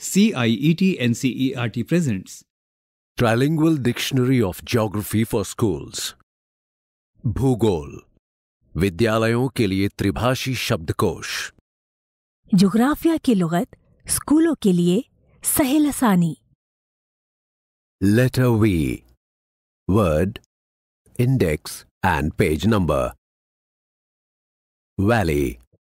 CIET NCERT presents Trilingual Dictionary of Geography for Schools भूगोल विद्यालयों के लिए त्रिभाषी शब्दकोश जुग्राफिया की लुगत स्कूलों के लिए सहेल आसानी Letter V Word Index and page number Valley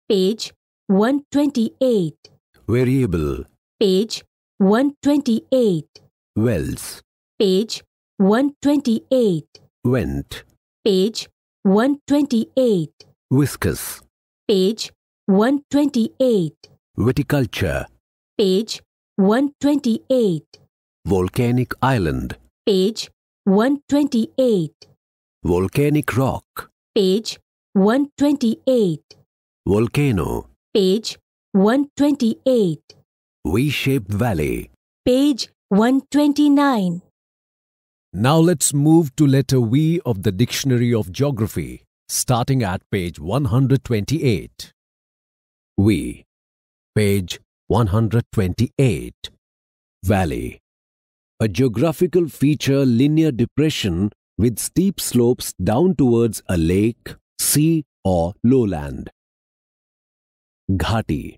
page 128 Variable page 128. Wells, page 128. Went, page 128. Whiskers. page 128. Viticulture, page 128. Volcanic island, page 128. Volcanic rock, page 128. Volcano, page 128. V-shaped valley. Page 129. Now let's move to letter V of the Dictionary of Geography, starting at page 128. V. Page 128. Valley. A geographical feature linear depression with steep slopes down towards a lake, sea or lowland. Ghati.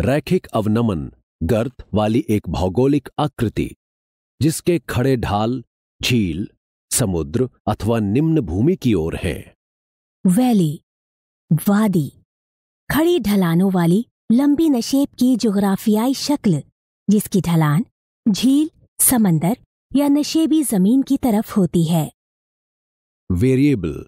Rakhik avnaman गर्त वाली एक भौगोलिक आकृति जिसके खड़े ढाल झील समुद्र अथवा निम्न भूमि की ओर है। वैली वादी खड़ी ढलानों वाली लंबी नशेब की जोग्राफियाई शक्ल जिसकी ढलान झील समंदर या नशेबी ज़मीन की तरफ़ होती है। Variable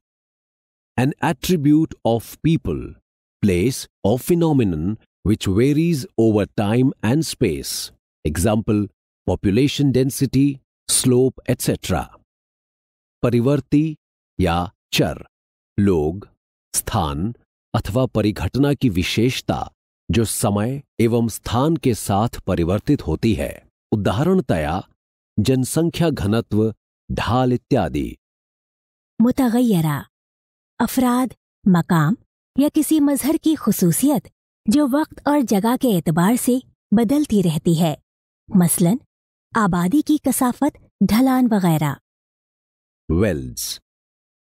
an attribute of people place or phenomenon which varies over time and space. Example, population density, slope etc परिवर्ती या चर लोग स्थान अथवा परिघटना की विशेषता, जो समय एवं स्थान के साथ परिवर्तित होती है। उदाहरणतया, जनसंख्या घनत्व, ढाल इत्यादि। मुतगैरा अफराद, मकाम, या किसी मजहर की खसूसियत? जो वक्त और जगह के एतबार से बदलती रहती है। मसलन, आबादी की कसाफत, ढलान वगैरह। Veld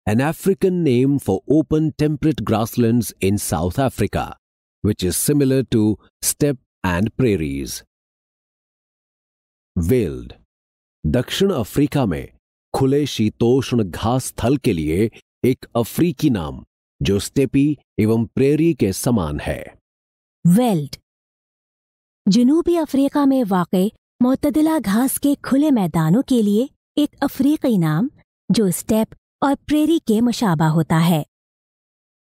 an African name for open temperate grassland in South Africa which is similar to steppe and prairies veld दक्षिण अफ्रीका में खुले शीतोष्ण घास स्थल के लिए एक अफ्रीकी नाम, जो स्टेपी एवं प्रेरी के समान है। वेल्ड। जनूबी अफ्रीका में वाक मतदिला घास के खुले मैदानों के लिए एक अफ्रीकी नाम, जो स्टेप और प्रेरी के मुशाबा होता है।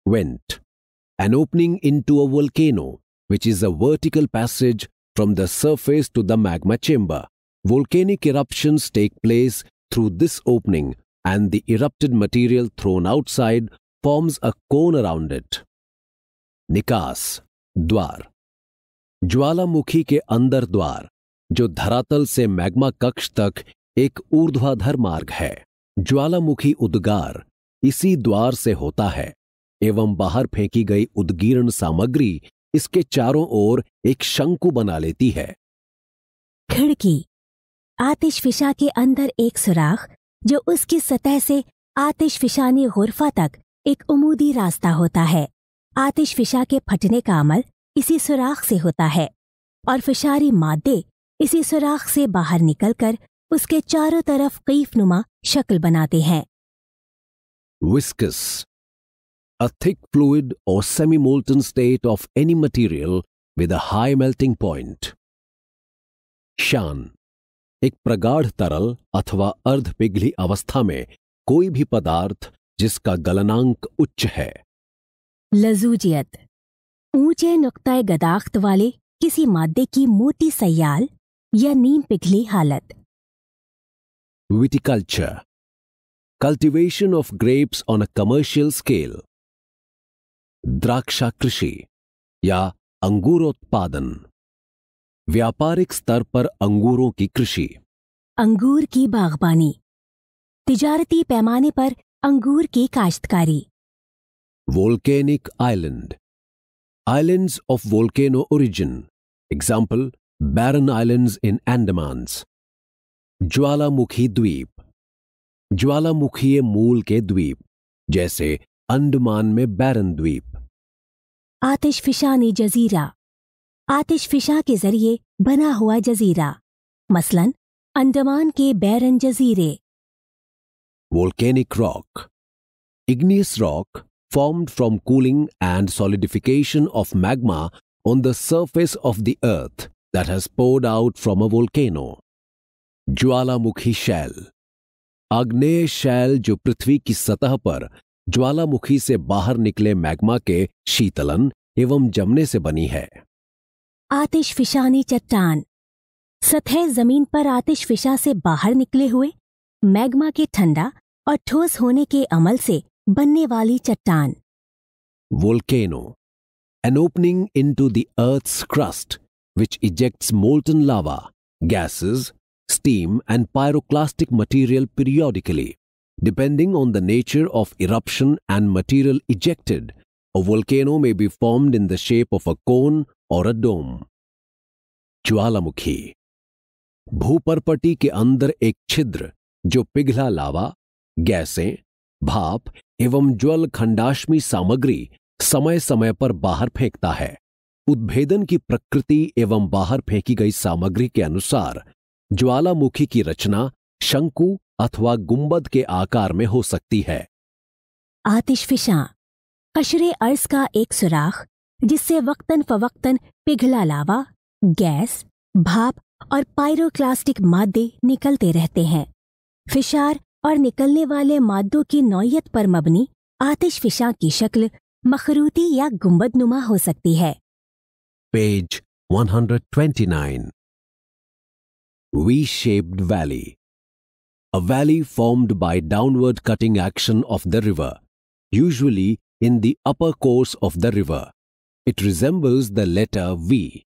Vent an opening into a volcano which is a vertical passage from the surface to the magma chamber volcanic eruption take place through this opening and the erupted material thrown outside forms a cone around it निकास द्वार। ज्वालामुखी के अंदर द्वार, जो धरातल से magma कक्ष तक एक ऊर्ध्वाधर मार्ग है। ज्वालामुखी उद्गार इसी द्वार से होता है, एवं बाहर फेंकी गई उद्गीर्ण सामग्री इसके चारों ओर एक शंकु बना लेती है। खिड़की, आतिशफिशा के अंदर एक सुराख, जो उसकी सतह से आतिशफिशानी गुरफा तक एक उमूदी रास्ता होता है। आतिशफिशा के फटने का अमल इसी सुराख से होता है, और फिशारी मादे इसी सुराख से बाहर निकलकर उसके चारों तरफ़ कईफ नुमा शक्ल बनाते हैं Viscous. A thick fluid or semi-molten state of any material with a high melting point. शान एक प्रगाढ़ तरल अथवा अर्ध पिघली अवस्था में कोई भी पदार्थ जिसका गलनांक उच्च है लजूजियत। ऊँचे नुक्ता गदाख्त वाले किसी मादे की मोटी सयाल या नीम पिघली हालत। Viticulture. Cultivation of grapes on a commercial scale द्राक्षा कृषि या अंगूरोत्पादन व्यापारिक स्तर पर अंगूरों की कृषि अंगूर की बागबानी। तिजारती पैमाने पर अंगूर की काश्तकारी। Volcanic island. Islands of volcano origin. Example, barren islands in Andamans. ज्वालामुखी द्वीप ज्वालामुखीय मूल के द्वीप जैसे अंडमान में बैरन द्वीप आतिशफिशानी जजीरा आतिशफिशा के ज़रिए बना हुआ जजीरा मसलन अंडमान के Barren जजीरे volcanic rock igneous rock formed from cooling and solidification of magma on the surface of the earth that has poured out from a volcano. ज्वालामुखी शैल आग्नेय शैल जो पृथ्वी की सतह पर ज्वालामुखी से बाहर निकले मैग्मा के शीतलन एवं जमने से बनी है। आतिशफिशानी चट्टान। सतह ज़मीन पर आतिशफिशा से बाहर निकले हुए मैग्मा के ठंडा और ठोस होने के अमल से बनने वाली चट्टान। Volcano an opening into the earth's crust which ejects molten lava gases steam and pyroclastic material periodically depending on the nature of eruption and material ejected volcano may be formed in the shape of a cone or a dome ज्वालामुखी भूपरपटी के अंदर एक छिद्र जो पिघला लावा गैसें भाप एवं ज्वल खंडाश्मी सामग्री समय समय पर बाहर फेंकता है। उद्भेदन की प्रकृति एवं बाहर फेंकी गई सामग्री के अनुसार ज्वालामुखी की रचना शंकु अथवा गुंबद के आकार में हो सकती है। आतिशफिशा, कशरे अर्ज़ का एक सुराख, जिससे वक्तन फवक्तन पिघला लावा, गैस, भाप और पायरोक्लास्टिक मादे निकलते रहते हैं। फिशार और निकलने वाले मादों की नौयत पर मबनी आतिशफिशा की शक्ल मखरूती या गुम्बदनुमा हो सकती है। Page 129 V shaped valley a valley formed by downward cutting action of the river usually in the upper course of the river it resembles the letter V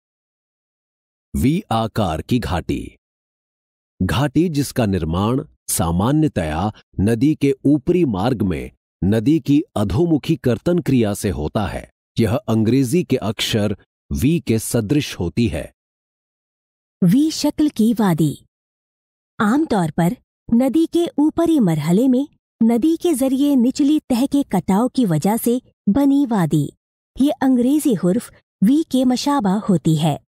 V आकार की घाटी. घाटी जिसका निर्माण सामान्यतया नदी के ऊपरी मार्ग में नदी की अधोमुखी कर्तन क्रिया से होता है। यह अंग्रेज़ी के अक्षर वी के सदृश होती है। वी शक्ल की वादी। आमतौर पर नदी के ऊपरी मरहले में नदी के ज़रिए निचली तह के कटाव की वजह से बनी वादी। ये अंग्रेज़ी हुर्फ वी के मशाबा होती है।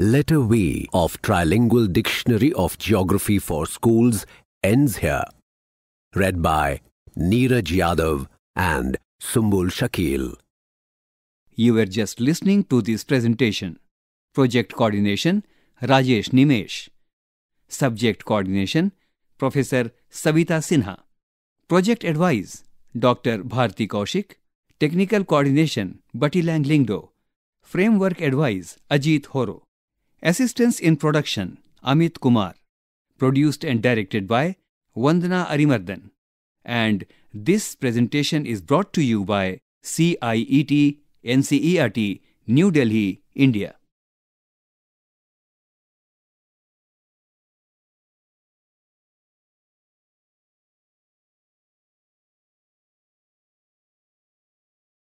Letter V of Trilingual Dictionary of Geography for Schools ends here. Read by Neeraj Yadav and Sumbul Shakil. You were just listening to this presentation. Project coordination Rajesh Nimesh. Subject coordination Professor Savita Sinha. Project advice Dr. Bharti Kaushik. Technical coordination Bati Lang Lingdo. Framework advice Ajit Horo. Assistance in production Amit Kumar. Produced and directed by Vandana Arimardan. And this presentation is brought to you by CIET NCERT New Delhi, India.